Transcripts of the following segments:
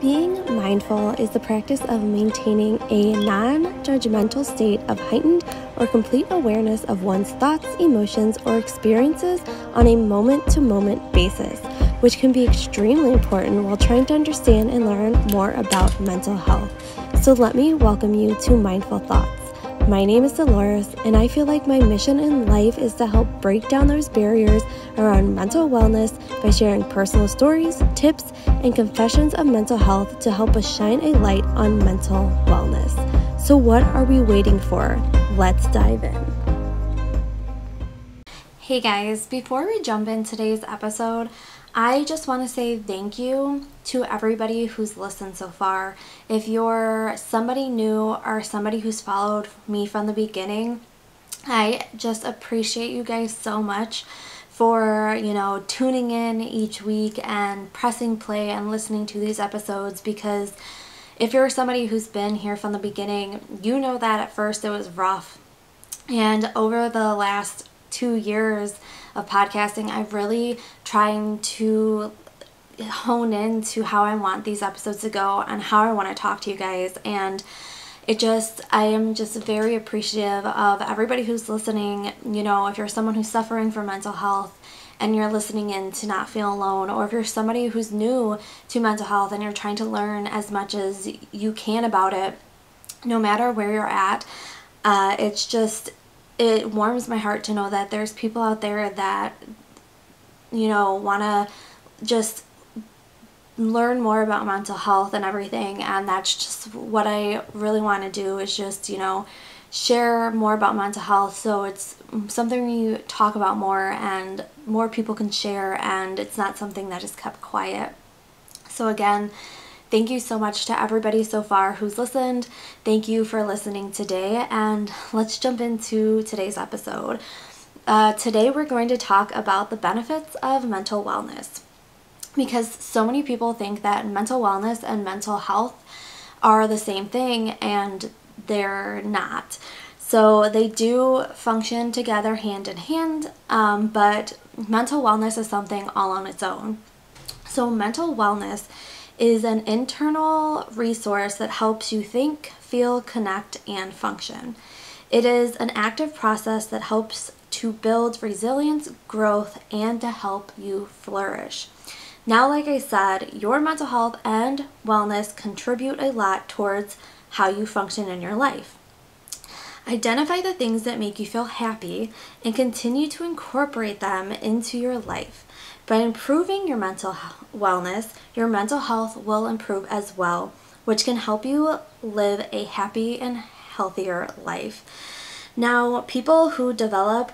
Being mindful is the practice of maintaining a non judgmental state of heightened or complete awareness of one's thoughts, emotions, or experiences on a moment to moment basis, which can be extremely important while trying to understand and learn more about mental health. So, let me welcome you to Mindful Thoughts. My name is Deloris, and I feel like my mission in life is to help break down those barriers around mental wellness by sharing personal stories, tips, and confessions of mental health to help us shine a light on mental wellness. So, what are we waiting for? Let's dive in. Hey guys, before we jump in today's episode, I just want to say thank you to everybody who's listened so far. If you're somebody new or somebody who's followed me from the beginning, I just appreciate you guys so much for, you know, tuning in each week and pressing play and listening to these episodes because if you're somebody who's been here from the beginning, you know that at first it was rough. And over the last two years, of podcasting, I've really trying to hone in to how I want these episodes to go and how I want to talk to you guys. And it just I am just very appreciative of everybody who's listening. You know if you're someone who's suffering from mental health and you're listening in to not feel alone or if you're somebody who's new to mental health and you're trying to learn as much as you can about it no matter where you're at uh, it's just it warms my heart to know that there's people out there that you know want to just learn more about mental health and everything and that's just what I really want to do is just you know share more about mental health. So it's something we talk about more and more people can share and it's not something that is kept quiet. So again Thank you so much to everybody so far who's listened. Thank you for listening today, and let's jump into today's episode. Uh, today, we're going to talk about the benefits of mental wellness because so many people think that mental wellness and mental health are the same thing, and they're not. So they do function together hand in hand, um, but mental wellness is something all on its own. So, mental wellness is an internal resource that helps you think, feel, connect, and function. It is an active process that helps to build resilience, growth, and to help you flourish. Now, like I said, your mental health and wellness contribute a lot towards how you function in your life. Identify the things that make you feel happy and continue to incorporate them into your life. By improving your mental wellness, your mental health will improve as well, which can help you live a happy and healthier life. Now, people who develop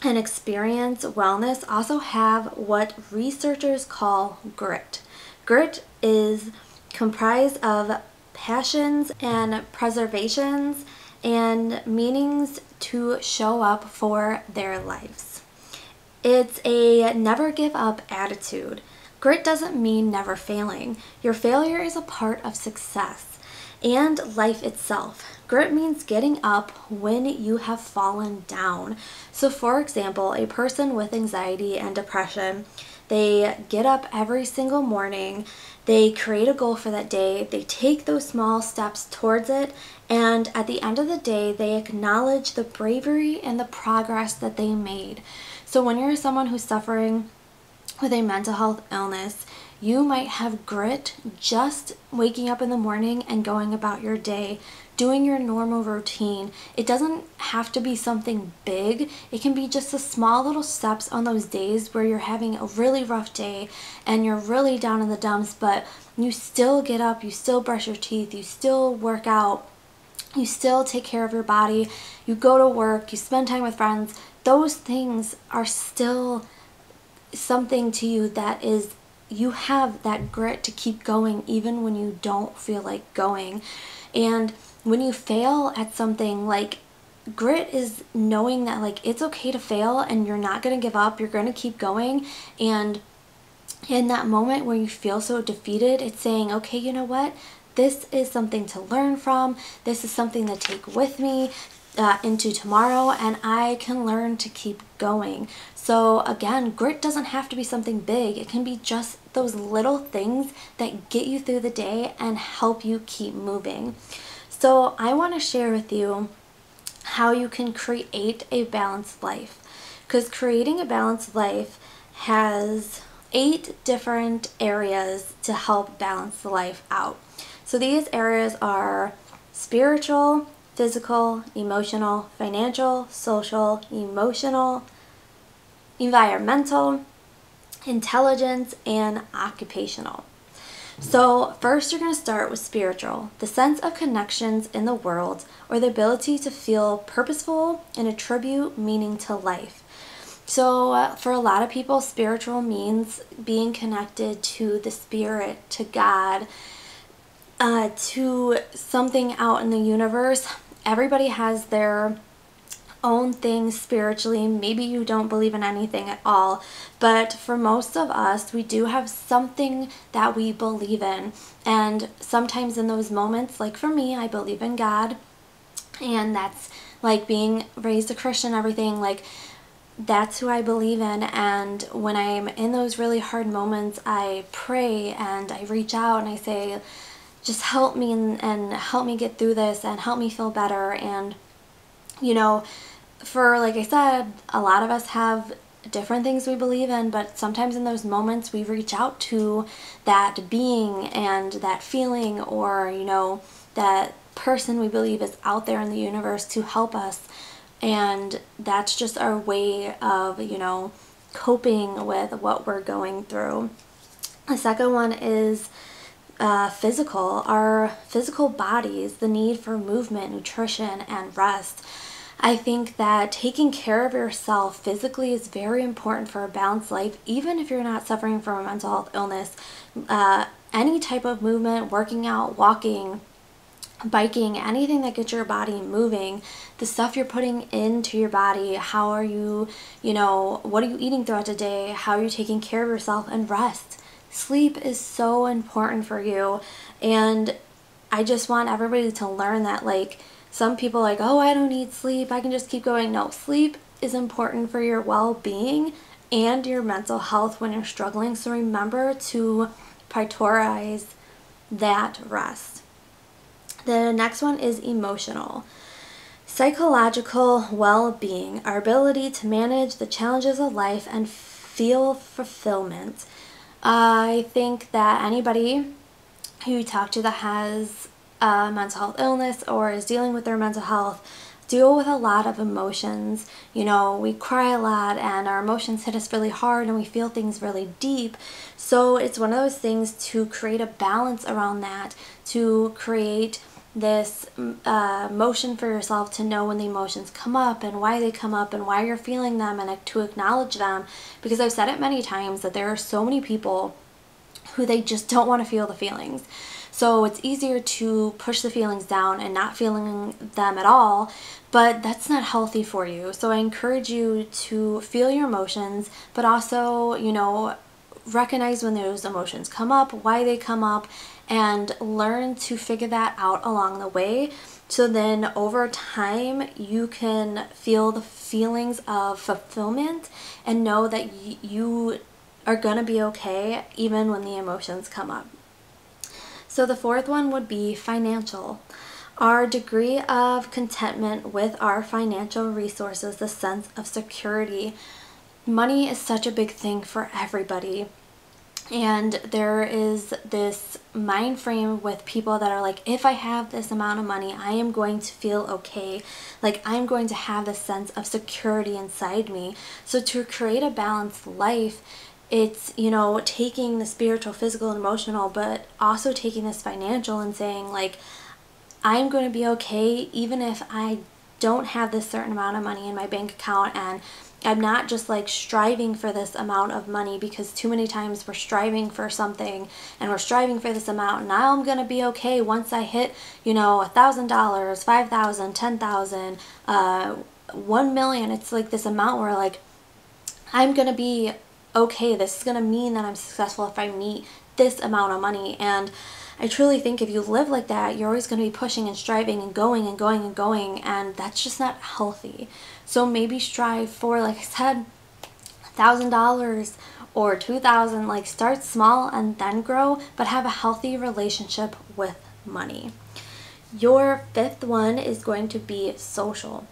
and experience wellness also have what researchers call grit. Grit is comprised of passions and preservations and meanings to show up for their lives. It's a never give up attitude. Grit doesn't mean never failing. Your failure is a part of success and life itself. Grit means getting up when you have fallen down. So, for example, a person with anxiety and depression, they get up every single morning, they create a goal for that day, they take those small steps towards it, and at the end of the day, they acknowledge the bravery and the progress that they made. So when you're someone who's suffering with a mental health illness, you might have grit just waking up in the morning and going about your day, doing your normal routine. It doesn't have to be something big. It can be just the small little steps on those days where you're having a really rough day and you're really down in the dumps, but you still get up, you still brush your teeth, you still work out, you still take care of your body, you go to work, you spend time with friends, those things are still something to you that is you have that grit to keep going even when you don't feel like going. And when you fail at something like grit is knowing that like it's okay to fail and you're not going to give up, you're going to keep going and in that moment where you feel so defeated, it's saying, "Okay, you know what? This is something to learn from. This is something to take with me uh, into tomorrow and I can learn to keep going. So, again, grit doesn't have to be something big, it can be just those little things that get you through the day and help you keep moving. So, I want to share with you how you can create a balanced life because creating a balanced life has eight different areas to help balance the life out. So these areas are spiritual, physical, emotional, financial, social, emotional, environmental, intelligence, and occupational. So, first, you're going to start with spiritual the sense of connections in the world or the ability to feel purposeful and attribute meaning to life. So, uh, for a lot of people, spiritual means being connected to the Spirit, to God, uh, to something out in the universe. Everybody has their own things spiritually. Maybe you don't believe in anything at all, but for most of us, we do have something that we believe in. And sometimes in those moments, like for me, I believe in God, and that's like being raised a Christian, everything like that's who I believe in. And when I'm in those really hard moments, I pray and I reach out and I say, just help me and, and help me get through this and help me feel better. And, you know, for like I said, a lot of us have different things we believe in, but sometimes in those moments we reach out to that being and that feeling or, you know, that person we believe is out there in the universe to help us and that's just our way of, you know, coping with what we're going through. The second one is uh, physical, our physical bodies, the need for movement, nutrition, and rest. I think that taking care of yourself physically is very important for a balanced life, even if you're not suffering from a mental health illness. Uh, any type of movement, working out, walking, biking, anything that gets your body moving, the stuff you're putting into your body, how are you, you know, what are you eating throughout the day, how are you taking care of yourself, and rest. Sleep is so important for you. And I just want everybody to learn that, like, some people like, oh, I don't need sleep, I can just keep going. No, sleep is important for your well being and your mental health when you're struggling. So remember to prioritize that rest. The next one is emotional. Psychological well being, our ability to manage the challenges of life and feel fulfillment. I think that anybody who you talk to that has a mental health illness or is dealing with their mental health deal with a lot of emotions. You know, we cry a lot and our emotions hit us really hard and we feel things really deep. So it's one of those things to create a balance around that, to create this uh, motion for yourself to know when the emotions come up and why they come up and why you're feeling them and to acknowledge them because I've said it many times that there are so many people who they just don't want to feel the feelings. So it's easier to push the feelings down and not feeling them at all, but that's not healthy for you. So I encourage you to feel your emotions, but also, you know, recognize when those emotions come up, why they come up, and learn to figure that out along the way. So then over time, you can feel the feelings of fulfillment and know that you are going to be okay even when the emotions come up. So the fourth one would be financial. Our degree of contentment with our financial resources, the sense of security. Money is such a big thing for everybody and there is this mind frame with people that are like if i have this amount of money i am going to feel okay. Like i'm going to have this sense of security inside me. So to create a balanced life it's you know taking the spiritual physical and emotional but also taking this financial and saying like i'm going to be okay even if i don't have this certain amount of money in my bank account and I'm not just like striving for this amount of money because too many times we're striving for something and we're striving for this amount. And now I'm gonna be okay once I hit, you know, a thousand dollars, five thousand, ten thousand, uh, one million. It's like this amount where like I'm gonna be okay. This is gonna mean that I'm successful if I meet this amount of money and I truly think if you live like that, you're always going to be pushing and striving and going and going and going, and that's just not healthy. So maybe strive for, like I said, $1,000 or 2000 like start small and then grow, but have a healthy relationship with money. Your fifth one is going to be social.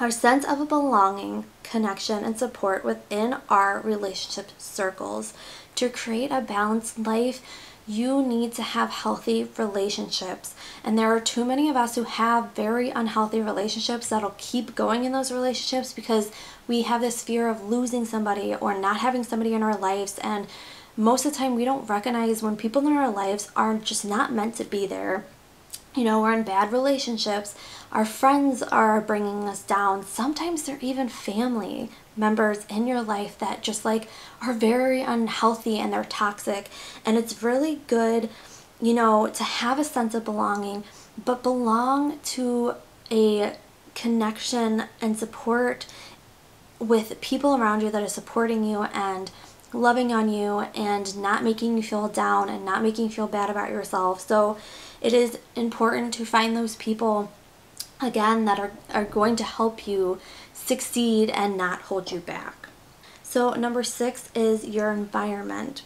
Our sense of belonging, connection, and support within our relationship circles. To create a balanced life, you need to have healthy relationships. And there are too many of us who have very unhealthy relationships that'll keep going in those relationships because we have this fear of losing somebody or not having somebody in our lives. And most of the time, we don't recognize when people in our lives are just not meant to be there. You know, we're in bad relationships. Our friends are bringing us down. Sometimes they're even family members in your life that just like are very unhealthy and they're toxic. And it's really good, you know, to have a sense of belonging, but belong to a connection and support with people around you that are supporting you and loving on you and not making you feel down and not making you feel bad about yourself. So it is important to find those people again that are, are going to help you succeed and not hold you back. So number six is your environment.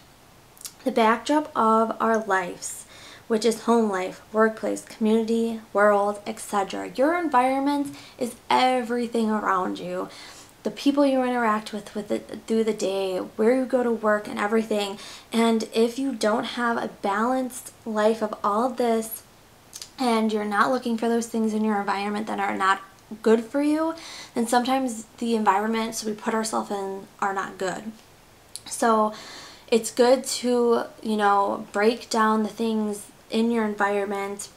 The backdrop of our lives, which is home life, workplace, community, world, etc. Your environment is everything around you the people you interact with with it through the day, where you go to work and everything. And if you don't have a balanced life of all of this and you're not looking for those things in your environment that are not good for you, then sometimes the environments we put ourselves in are not good. So it's good to, you know, break down the things in your environment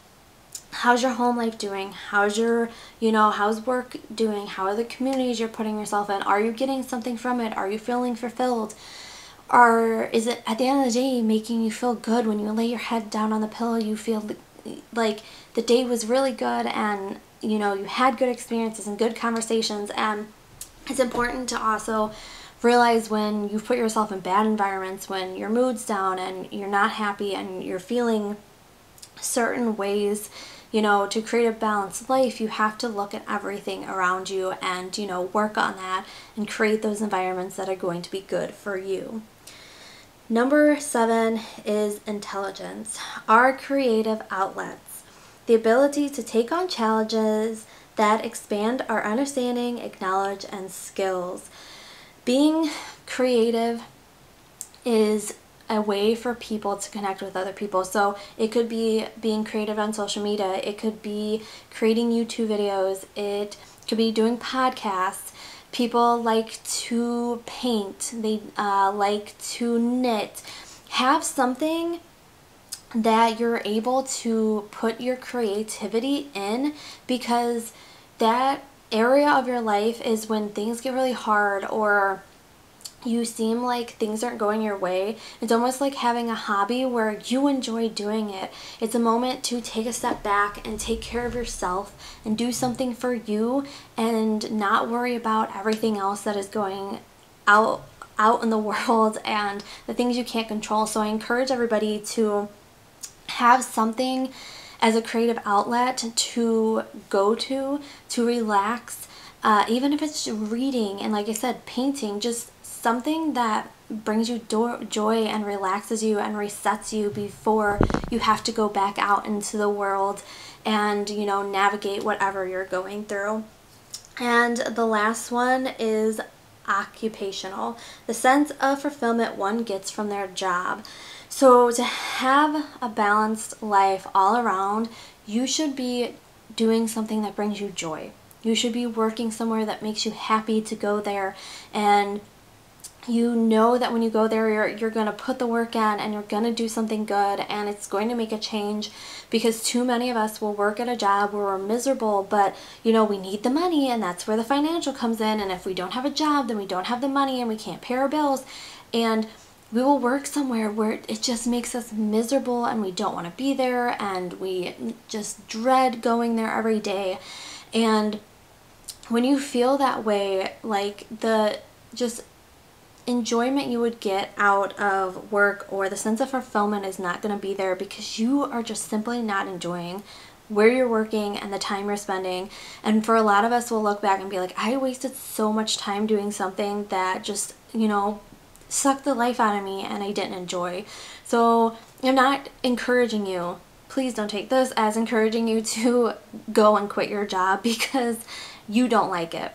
how's your home life doing? How's your you know how's work doing? How are the communities you're putting yourself in? Are you getting something from it? Are you feeling fulfilled? Or is it at the end of the day making you feel good? When you lay your head down on the pillow you feel like the day was really good and you know you had good experiences and good conversations. And it's important to also realize when you've put yourself in bad environments when your mood's down and you're not happy and you're feeling certain ways you know, to create a balanced life, you have to look at everything around you and, you know, work on that and create those environments that are going to be good for you. Number seven is intelligence, our creative outlets. The ability to take on challenges that expand our understanding, acknowledge, and skills. Being creative is a way for people to connect with other people. So it could be being creative on social media, it could be creating YouTube videos, it could be doing podcasts. People like to paint, they uh, like to knit. Have something that you're able to put your creativity in because that area of your life is when things get really hard or you seem like things aren't going your way. It's almost like having a hobby where you enjoy doing it. It's a moment to take a step back and take care of yourself and do something for you and not worry about everything else that is going out out in the world and the things you can't control. So I encourage everybody to have something as a creative outlet to go to, to relax, uh, even if it's reading and like I said, painting, just something that brings you joy and relaxes you and resets you before you have to go back out into the world and you know navigate whatever you're going through. And the last one is occupational the sense of fulfillment one gets from their job. So to have a balanced life all around you should be doing something that brings you joy. You should be working somewhere that makes you happy to go there and you know that when you go there you're, you're going to put the work in and you're going to do something good and it's going to make a change because too many of us will work at a job where we're miserable but you know we need the money and that's where the financial comes in. And if we don't have a job then we don't have the money and we can't pay our bills. And we will work somewhere where it just makes us miserable and we don't want to be there and we just dread going there every day. And when you feel that way like the just enjoyment you would get out of work or the sense of fulfillment is not going to be there because you are just simply not enjoying where you're working and the time you're spending. And for a lot of us, we'll look back and be like, I wasted so much time doing something that just, you know, sucked the life out of me and I didn't enjoy. So I'm not encouraging you. Please don't take this as encouraging you to go and quit your job because you don't like it.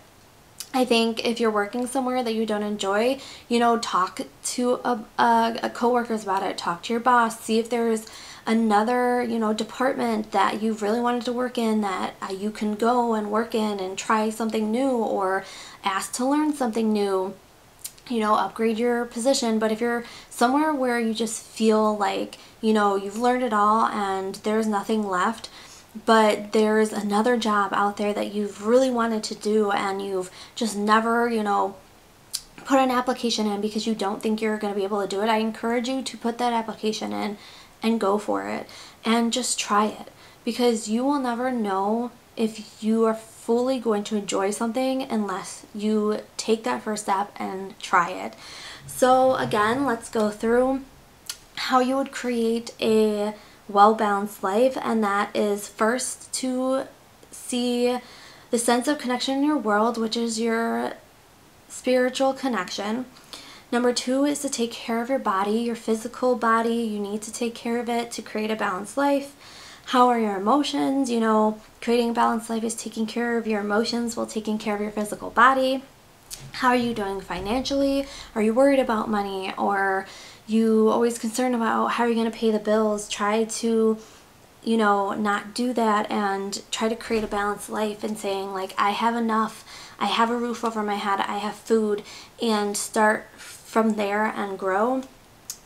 I think if you're working somewhere that you don't enjoy, you know, talk to a, a, a coworkers about it. Talk to your boss. See if there's another, you know, department that you really wanted to work in that uh, you can go and work in and try something new or ask to learn something new you know, upgrade your position. But if you're somewhere where you just feel like, you know, you've learned it all and there's nothing left, but there's another job out there that you've really wanted to do and you've just never, you know, put an application in because you don't think you're going to be able to do it, I encourage you to put that application in and go for it and just try it because you will never know if you are fully going to enjoy something unless you take that first step and try it. So again, let's go through how you would create a well-balanced life and that is first to see the sense of connection in your world which is your spiritual connection. Number two is to take care of your body your physical body. You need to take care of it to create a balanced life. How are your emotions? You know creating a balanced life is taking care of your emotions while taking care of your physical body. How are you doing financially? Are you worried about money or you always concerned about how are you're going to pay the bills, try to, you know, not do that and try to create a balanced life and saying like, I have enough, I have a roof over my head, I have food and start from there and grow.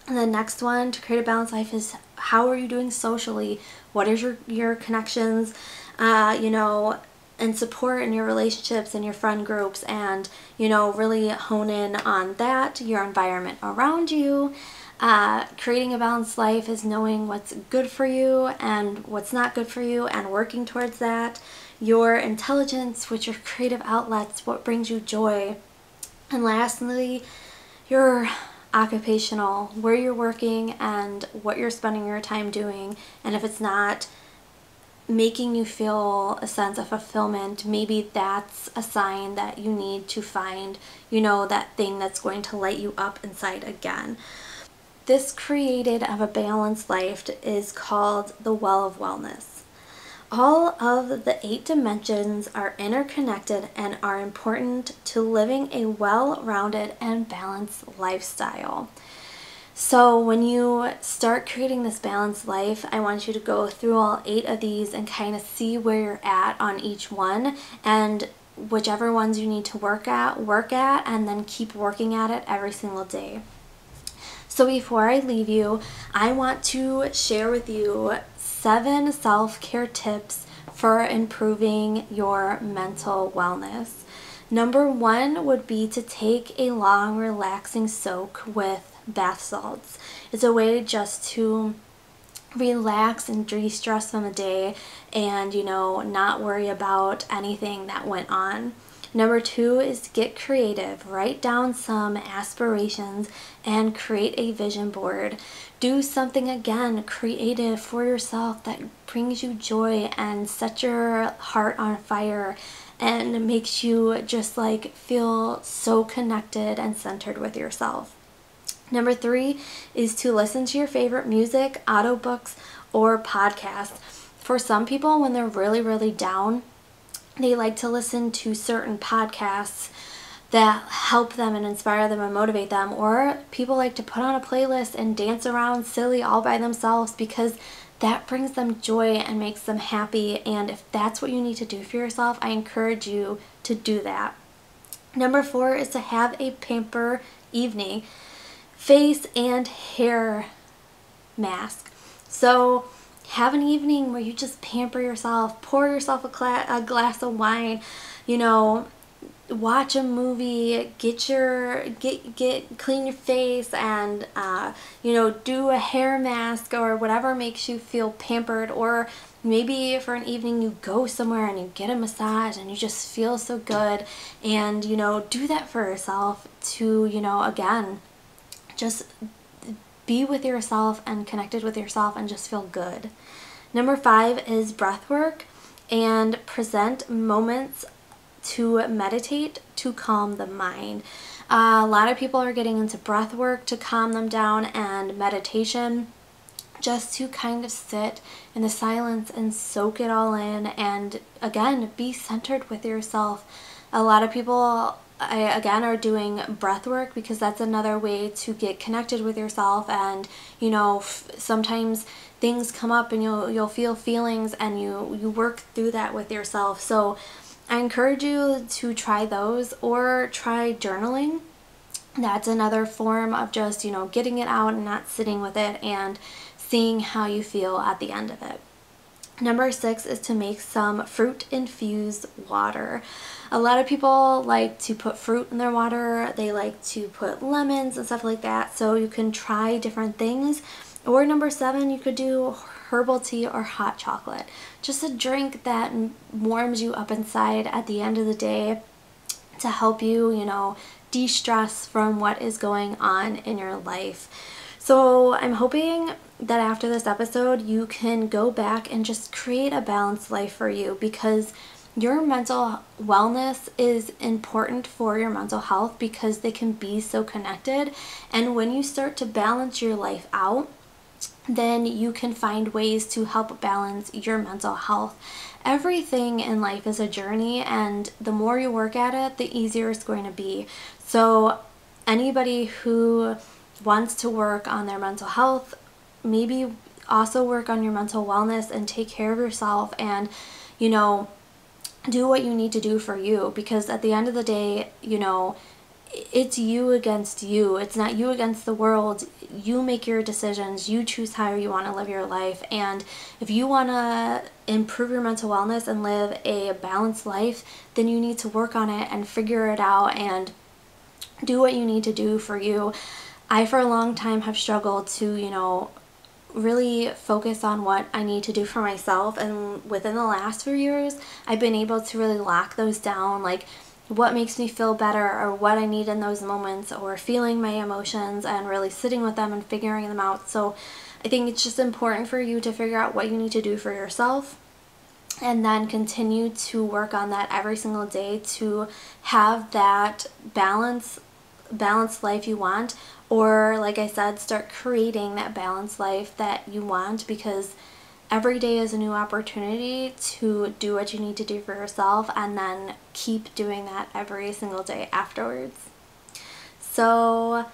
And the next one to create a balanced life is how are you doing socially? What is your, your connections? Uh, you know, and support in your relationships and your friend groups and you know really hone in on that your environment around you. Uh, creating a balanced life is knowing what's good for you and what's not good for you and working towards that. Your intelligence which your creative outlets what brings you joy. And lastly your occupational where you're working and what you're spending your time doing. And if it's not making you feel a sense of fulfillment, maybe that's a sign that you need to find, you know, that thing that's going to light you up inside again. This created of a balanced life is called the Wheel of Wellness. All of the eight dimensions are interconnected and are important to living a well-rounded and balanced lifestyle. So when you start creating this balanced life, I want you to go through all eight of these and kind of see where you're at on each one and whichever ones you need to work at, work at, and then keep working at it every single day. So before I leave you, I want to share with you seven self-care tips for improving your mental wellness. Number one would be to take a long relaxing soak with bath salts. It's a way just to relax and de-stress from the day and, you know, not worry about anything that went on. Number two is get creative. Write down some aspirations and create a vision board. Do something again creative for yourself that brings you joy and set your heart on fire and makes you just like feel so connected and centered with yourself. Number three is to listen to your favorite music, audiobooks, or podcasts. For some people, when they're really, really down, they like to listen to certain podcasts that help them and inspire them and motivate them. Or people like to put on a playlist and dance around silly all by themselves because that brings them joy and makes them happy. And if that's what you need to do for yourself, I encourage you to do that. Number four is to have a pamper evening face and hair mask. So have an evening where you just pamper yourself, pour yourself a, a glass of wine, you know, watch a movie, get your get get clean your face and uh, you know do a hair mask or whatever makes you feel pampered or maybe for an evening you go somewhere and you get a massage and you just feel so good and you know do that for yourself to, you know, again, just be with yourself and connected with yourself and just feel good. Number five is breath work and present moments to meditate to calm the mind. Uh, a lot of people are getting into breath work to calm them down and meditation just to kind of sit in the silence and soak it all in and again be centered with yourself. A lot of people I, again are doing breath work because that's another way to get connected with yourself. And you know sometimes things come up and you'll you'll feel feelings and you you work through that with yourself. So I encourage you to try those or try journaling. That's another form of just you know getting it out and not sitting with it and seeing how you feel at the end of it Number six is to make some fruit infused water. A lot of people like to put fruit in their water. They like to put lemons and stuff like that. So you can try different things. Or number seven, you could do herbal tea or hot chocolate. Just a drink that warms you up inside at the end of the day to help you, you know, de-stress from what is going on in your life. So I'm hoping that after this episode you can go back and just create a balanced life for you because your mental wellness is important for your mental health because they can be so connected and when you start to balance your life out then you can find ways to help balance your mental health. Everything in life is a journey and the more you work at it, the easier it's going to be. So anybody who wants to work on their mental health maybe also work on your mental wellness and take care of yourself and, you know, do what you need to do for you because at the end of the day, you know, it's you against you. It's not you against the world. You make your decisions. You choose how you want to live your life. And if you want to improve your mental wellness and live a balanced life, then you need to work on it and figure it out and do what you need to do for you. I, for a long time, have struggled to, you know, really focus on what I need to do for myself. And within the last few years I've been able to really lock those down like what makes me feel better or what I need in those moments or feeling my emotions and really sitting with them and figuring them out. So I think it's just important for you to figure out what you need to do for yourself and then continue to work on that every single day to have that balance balanced life you want or like I said start creating that balanced life that you want because every day is a new opportunity to do what you need to do for yourself and then keep doing that every single day afterwards. So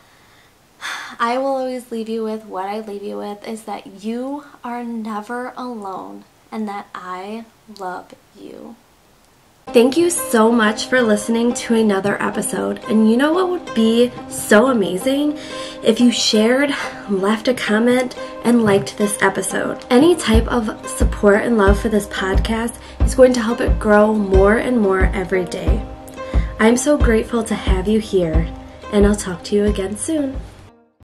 I will always leave you with what I leave you with is that you are never alone and that I love you. Thank you so much for listening to another episode. And you know what would be so amazing? If you shared, left a comment, and liked this episode. Any type of support and love for this podcast is going to help it grow more and more every day. I'm so grateful to have you here, and I'll talk to you again soon.